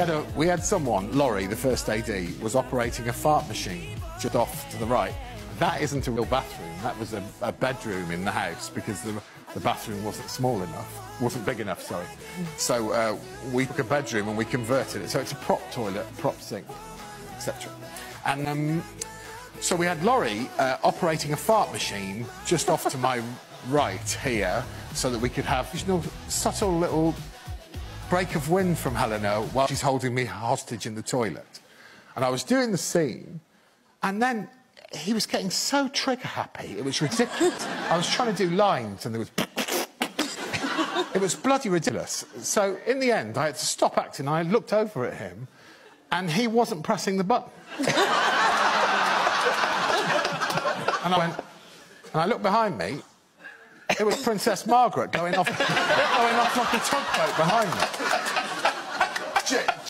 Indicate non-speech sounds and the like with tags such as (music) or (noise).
We had, a, we had someone, Laurie, the first AD, was operating a fart machine just off to the right. That isn't a real bathroom. That was a, a bedroom in the house because the, the bathroom wasn't small enough, wasn't big enough, sorry. So uh, we took a bedroom and we converted it. So it's a prop toilet, prop sink, etc. And um, so we had Laurie uh, operating a fart machine just off to my (laughs) right here so that we could have you know, subtle little break of wind from Helena while she's holding me hostage in the toilet. And I was doing the scene, and then he was getting so trigger happy, it was ridiculous. I was trying to do lines, and there was. (laughs) it was bloody ridiculous. So in the end, I had to stop acting. I looked over at him, and he wasn't pressing the button. (laughs) and I went, and I looked behind me, it was Princess Margaret going off, (laughs) going off like a tugboat behind me.